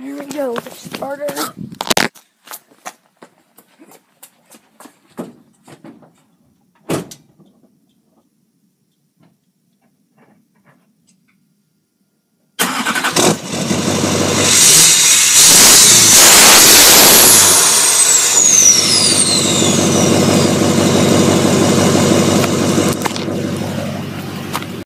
Here we go, starter.